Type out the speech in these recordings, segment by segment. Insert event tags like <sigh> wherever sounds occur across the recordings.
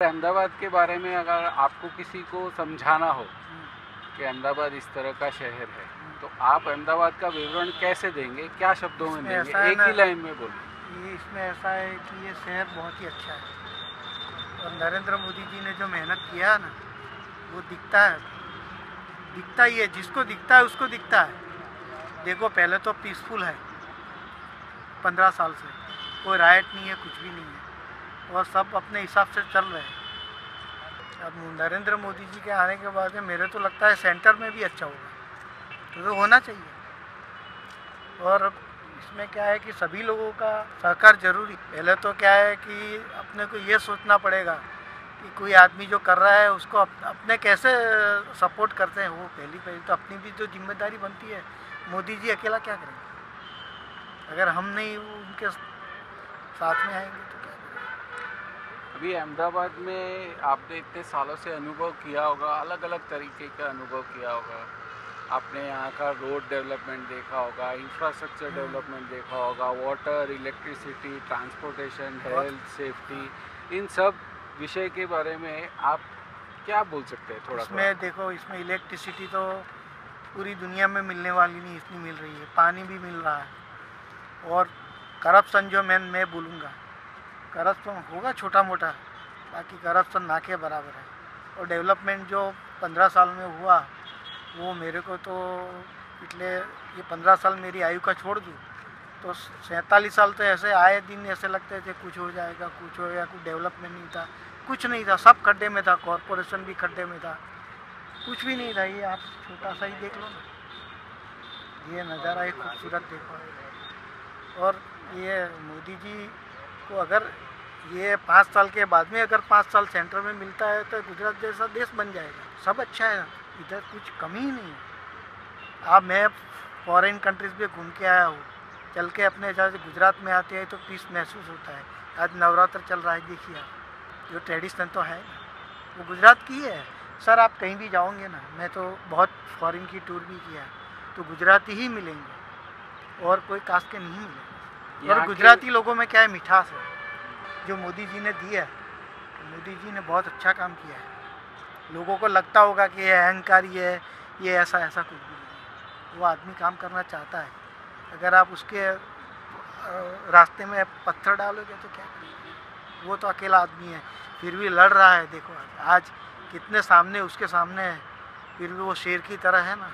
अहमदाबाद के बारे में अगर आपको किसी को समझाना हो कि अहमदाबाद इस तरह का शहर है तो आप अहमदाबाद का विवरण कैसे देंगे? क्या शब्दों में देंगे? एक ही लाइन में बोलिए। ये इसमें ऐसा है कि ये शहर बहुत ही अच्छा है। और नरेंद्र मोदी जी ने जो मेहनत किया है ना वो दिखता है। दिखता ही है जिसको दिखता है उसको दिखता है। देखो पहले तो पीसफुल है पंद्रह साल से। कोई राइट नहीं है कुछ भी नहीं है। और सब अपने हिसाब से चल रहे हैं। अब नरेंद्र मोदी जी के आने के बाद में मेरे तो लगता है सेंटर में भी अच्छा होगा। तो, तो होना चाहिए। और इसमें क्या है कि सभी लोगों का सहकार ज़रूरी। पहले तो क्या है कि अपने को ये सोचना पड़ेगा कि कोई आदमी जो कर रहा है उसको अपने कैसे सपोर्ट करते हैं? वो पहली पहली तो अपनी भी जो ज़िम्मेदारी बनती है मोदी जी अकेला क्या करेंगे? अगर हम नहीं उनके साथ में आएँगे तो अभी अहमदाबाद में आपने इतने सालों से अनुभव किया होगा अलग अलग तरीके का अनुभव किया होगा। आपने यहाँ का रोड डेवलपमेंट देखा होगा इंफ्रास्ट्रक्चर हम्म। डेवलपमेंट देखा होगा water electricity transportation health safety इन सब विषय के बारे में आप क्या बोल सकते हैं थोड़ा इसमें देखो इसमें इलेक्ट्रिसिटी तो पूरी दुनिया में मिलने वाली नहीं इतनी मिल रही है। पानी भी मिल रहा है। और करप्शन जो मैं मैं बोलूँगा करप्शन होगा छोटा मोटा बाकी करप्शन ना के बराबर है। और डेवलपमेंट जो पंद्रह साल में हुआ, वो मेरे को तो पिछले ये पंद्रह साल मेरी आयु का छोड़ दूँ तो सैंतालीस साल तो ऐसे आए दिन ऐसे लगते थे, कुछ हो जाएगा, कुछ हो जाएगा कुछ डेवलपमेंट नहीं था, कुछ नहीं था, सब खड्डे में था, कॉरपोरेशन भी खड्डे में था, कुछ भी नहीं था, ये आप छोटा सा ही देख लो ना। ये नज़ारा एक खूबसूरत देखो। और ये मोदी जी को अगर ये पाँच साल के बाद में अगर पाँच साल सेंटर में मिलता है तो गुजरात जैसा देश बन जाएगा। सब अच्छा है इधर कुछ कमी ही नहीं है। अब मैं फॉरेन कंट्रीज़ में घूम के आया हूँ। चल के अपने जैसे गुजरात में आते हैं तो पीस महसूस होता है। आज नवरात्र चल रहा है, देखिए आप। जो ट्रेडिशन तो है वो गुजरात की है। सर, आप कहीं भी जाओगे ना, मैं तो बहुत फॉरेन की टूर भी किया तो गुजराती ही मिलेंगे। और कोई कास्ट के नहीं मिलेंगे। और गुजराती लोगों में क्या है मिठास है। जो मोदी जी ने दिया है मोदी जी ने बहुत अच्छा काम किया है। लोगों को लगता होगा कि ये अहंकारी है ये ऐसा ऐसा कुछ भी नहीं वो आदमी काम करना चाहता है। अगर आप उसके रास्ते में पत्थर डालोगे तो क्या करेंगे? वो तो अकेला आदमी है। फिर भी लड़ रहा है देखो आज आज कितने सामने उसके सामने है। फिर भी वो शेर की तरह है ना।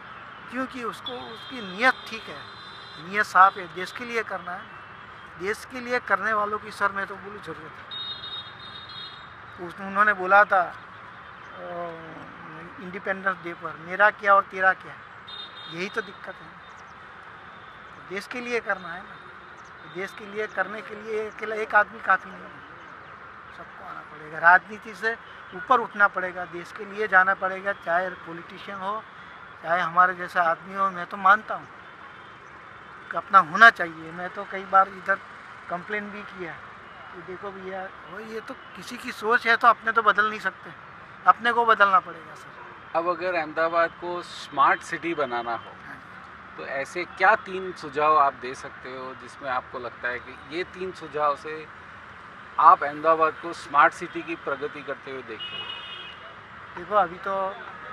क्योंकि उसको उसकी नीयत ठीक है। नीयत साफ़ है देश के लिए करना है देश के लिए करने वालों की सर में तो बोली ज़रूरत है। उस उन्होंने बोला था इंडिपेंडेंस डे पर, मेरा क्या और तेरा क्या यही तो दिक्कत है। देश के लिए करना है ना। देश के लिए करने के लिए अकेला एक आदमी काफ़ी नहीं है। सबको आना पड़ेगा। राजनीति से ऊपर उठना पड़ेगा। देश के लिए जाना पड़ेगा। चाहे पॉलिटिशियन हो, चाहे हमारे जैसा आदमी हो, मैं तो मानता हूँ। अपना होना चाहिए। मैं तो कई बार इधर कंप्लेन भी किया कि देखो भैया वो ये तो किसी की सोच है तो अपने तो बदल नहीं सकते। अपने को बदलना पड़ेगा सर। अब अगर अहमदाबाद को स्मार्ट सिटी बनाना हो हाँ तो ऐसे क्या तीन सुझाव आप दे सकते हो जिसमें आपको लगता है कि ये तीन सुझाव से आप अहमदाबाद को स्मार्ट सिटी की प्रगति करते हुए देखते हो? देखो अभी तो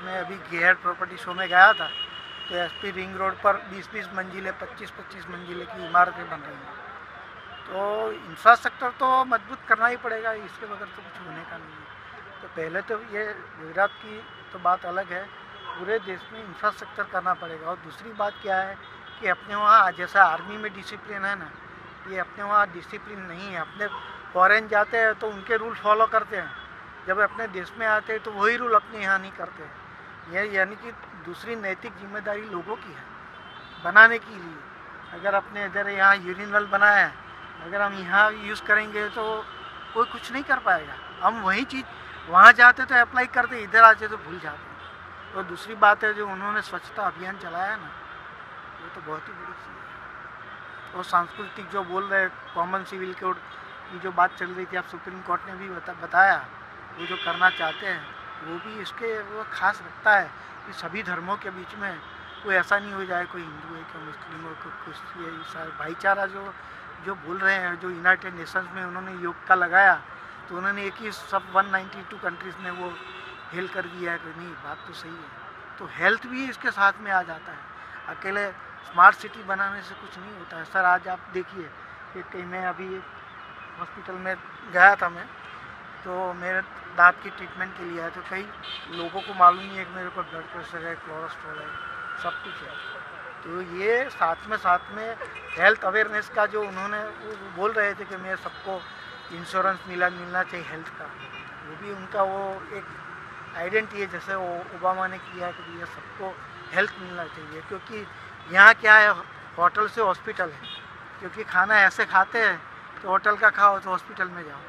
मैं अभी गेहर प्रॉपर्टी शो में गया था तो एसपी रिंग रोड पर 20-20 मंजिले 25-25 मंजिले की इमारतें बन रही हैं। तो इंफ्रास्ट्रक्चर तो मज़बूत करना ही पड़ेगा, इसके बगैर तो कुछ होने का नहीं है। तो पहले तो ये गुजरात की तो बात अलग है, पूरे देश में इंफ्रास्ट्रक्चर करना पड़ेगा। और दूसरी बात क्या है कि अपने वहाँ, जैसा आर्मी में डिसिप्लिन है ना, ये अपने वहाँ डिसिप्लिन नहीं है। अपने फॉरेन जाते हैं तो उनके रूल फॉलो करते हैं। जब अपने देश में आते हैं तो वही रूल अपने यहाँ नहीं करते हैं। यह यानी कि दूसरी नैतिक ज़िम्मेदारी लोगों की है, बनाने के लिए। अगर अपने इधर यहाँ यूरिनल बनाया है अगर हम यहाँ यूज़ करेंगे तो कोई कुछ नहीं कर पाएगा। हम वही चीज़ वहाँ जाते तो अप्लाई करते इधर आते तो भूल जाते। और दूसरी बात है जो उन्होंने स्वच्छता अभियान चलाया है ना वो तो बहुत ही बड़ी चीज़ है। और सांस्कृतिक जो बोल रहे कॉमन सिविल कोड की जो बात चल रही थी आप सुप्रीम कोर्ट ने भी बता, बताया वो जो करना चाहते हैं वो भी इसके वो खास रखता है कि सभी धर्मों के बीच में कोई ऐसा नहीं हो जाए कोई हिंदू है कोई मुस्लिम हो कोई ये सारे भाईचारा जो जो बोल रहे हैं, जो यूनाइटेड नेशंस में उन्होंने योग का लगाया तो उन्होंने एक ही सब 192 कंट्रीज़ में वो हेल कर दिया है कि नहीं, बात तो सही है। तो हेल्थ भी इसके साथ में आ जाता है। अकेले स्मार्ट सिटी बनाने से कुछ नहीं होता है। सर, आज आप देखिए कि कहीं मैं अभी हॉस्पिटल में गया था मैं तो मेरे दांत की ट्रीटमेंट के लिए आया तो कई लोगों को मालूम नहीं है कि मेरे को ब्लड प्रेशर है कोलेस्ट्रॉल है, सब कुछ है। तो ये साथ में साथ में हेल्थ अवेयरनेस का जो उन्होंने वो बोल रहे थे कि मैं सबको इंश्योरेंस मिला मिलना चाहिए हेल्थ का वो भी उनका वो एक आइडेंटिटी है जैसे वो ओबामा ने किया कि भैया सबको हेल्थ मिलना चाहिए क्योंकि यहाँ क्या है होटल से हॉस्पिटल है क्योंकि खाना ऐसे खाते हैं तो होटल का खाओ तो हॉस्पिटल में जाओ।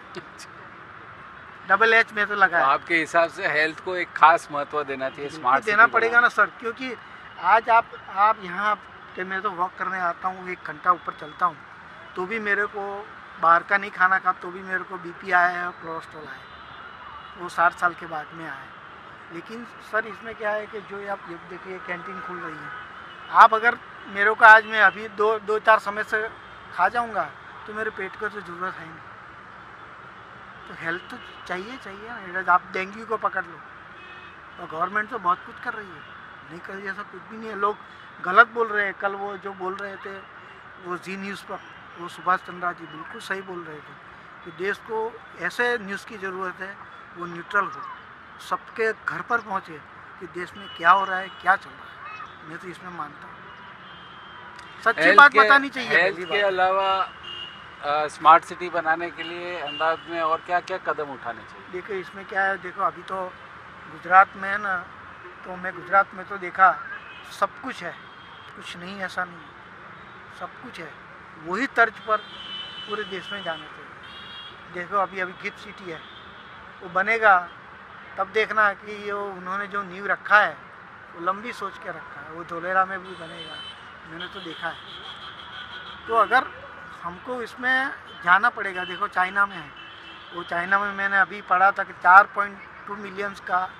डबल एच में तो लगा तो आपके हिसाब से हेल्थ को एक खास महत्व देना चाहिए स्मार्ट देना पड़ेगा ना सर क्योंकि आज आप आप यहाँ के मैं तो वॉक करने आता हूँ, एक घंटा ऊपर चलता हूँ तो भी मेरे को बाहर का नहीं खाना खा तो भी मेरे को बीपी आया है और कोलेस्ट्रॉल आया है। वो साठ साल के बाद में आया है। लेकिन सर, इसमें क्या है कि जो आप, ये देखिए कैंटीन खुल रही है। आप अगर मेरे को आज मैं अभी दो दो चार समय से खा जाऊँगा तो मेरे पेट को तो ज़रूरत है नहीं। तो हेल्थ तो चाहिए चाहिए। आप डेंगू को पकड़ लो। और गवर्नमेंट तो बहुत कुछ कर रही है। नहीं कर ऐसा कुछ भी नहीं है। लोग गलत बोल रहे हैं। कल वो जो बोल रहे थे वो जी न्यूज़ पर वो सुभाष चंद्रा जी बिल्कुल सही बोल रहे थे कि देश को ऐसे न्यूज़ की ज़रूरत है वो न्यूट्रल हो। सबके घर पर पहुँचे कि देश में क्या हो रहा है क्या चल रहा है। मैं तो इसमें मानता हूँ। सच्ची बात बतानी चाहिए हेल्थ पहली के अलावा स्मार्ट सिटी बनाने के लिए अहमदाबाद में और क्या क्या कदम उठाने चाहिए? देखो इसमें क्या है देखो अभी तो गुजरात में है ना तो मैं गुजरात में तो देखा, सब कुछ है। कुछ नहीं, ऐसा नहीं। सब कुछ है। वही तर्ज पर पूरे देश में जाना चाहिए देखो, अभी अभी गिफ्ट सिटी है। वो बनेगा, तब देखना कि ये उन्होंने जो नींव रखा है, वो लंबी सोच के रखा है। वो धोलेरा में भी बनेगा। मैंने तो देखा है। तो अगर हमको इसमें जाना पड़ेगा, देखो, चाइना में है। वो चाइना में मैंने अभी पढ़ा था कि चार पॉइंट टू मिलियंस का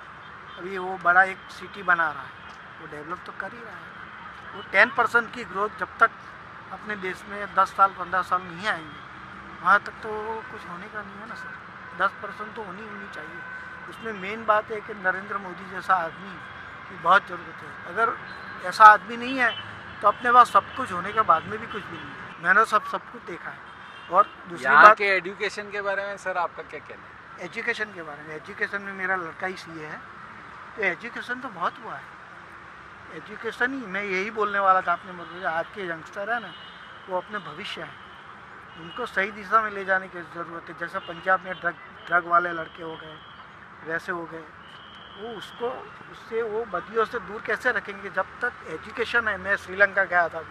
अभी वो बड़ा एक सिटी बना रहा है। वो डेवलप तो कर ही रहा है। वो टेन परसेंट की ग्रोथ जब तक अपने देश में दस साल पंद्रह साल नहीं आएँगे वहाँ तक तो कुछ होने का नहीं है ना सर। दस परसेंट तो होनी होनी चाहिए। उसमें मेन बात है कि नरेंद्र मोदी जैसा आदमी की बहुत ज़रूरत है। अगर ऐसा आदमी नहीं है तो अपने पास सब कुछ होने के बाद में भी कुछ भी नहीं है। मैंने सब सब कुछ देखा है। और दूसरी बात के एजुकेशन के बारे में सर आपका क्या कहना है? एजुकेशन के बारे में एजुकेशन में मेरा लड़का ही सी है। तो एजुकेशन तो बहुत हुआ है। एजुकेशन ही, मैं यही बोलने वाला था अपने मतलब आज के यंगस्टर है ना, वो अपने भविष्य है। उनको सही दिशा में ले जाने की ज़रूरत है, जैसे पंजाब में ड्रग ड्रग वाले लड़के हो गए, वैसे हो गए। वो उसको, उससे वो बदियों से दूर कैसे रखेंगे? जब तक एजुकेशन है, मैं श्रीलंका गया था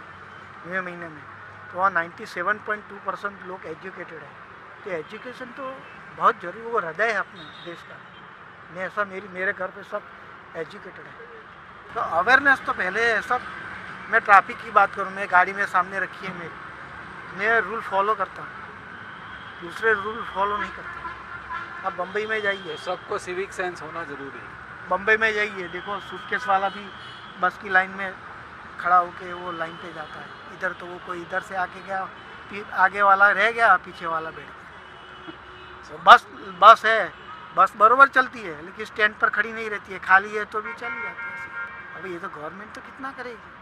मई महीने में तो वहाँ 97.2 परसेंट लोग एजुकेटेड है। तो एजुकेशन तो बहुत ज़रूरी, वो हृदय है अपने देश का। मैं ऐसा मेरी मेरे घर पे सब एजुकेटेड है। तो अवेयरनेस तो पहले है सब मैं ट्रैफ़िक की बात करूँ मैं गाड़ी में सामने रखी है मेरी मैं रूल फॉलो करता हूँ। दूसरे रूल फॉलो नहीं करता। अब बम्बई में जाइए। सबको सिविक सेंस होना ज़रूरी है। बम्बई में जाइए देखो सूटकेस वाला भी बस की लाइन में खड़ा होके वो लाइन पे जाता है। इधर तो वो कोई इधर से आके गया फिर आगे वाला रह गया पीछे वाला बैठ गया। <laughs> बस बस है। बस बरोबर चलती है, लेकिन स्टैंड पर खड़ी नहीं रहती है, खाली है तो भी चल जाती है। अभी ये तो गवर्नमेंट तो कितना करेगी